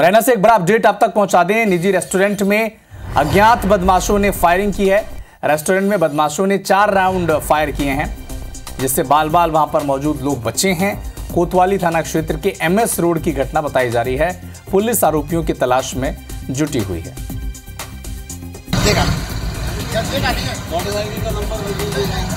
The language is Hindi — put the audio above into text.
मुरैना से एक बड़ा अपडेट आप तक पहुँचा दें। निजी रेस्टोरेंट में अज्ञात बदमाशों ने फायरिंग की है। रेस्टोरेंट में बदमाशों ने चार राउंड फायर किए हैं, जिससे बाल बाल वहाँ पर मौजूद लोग बचे हैं। कोतवाली थाना क्षेत्र के एमएस रोड की घटना बताई जा रही है। पुलिस आरोपियों की तलाश में जुटी हुई है। देगा देगा नहीं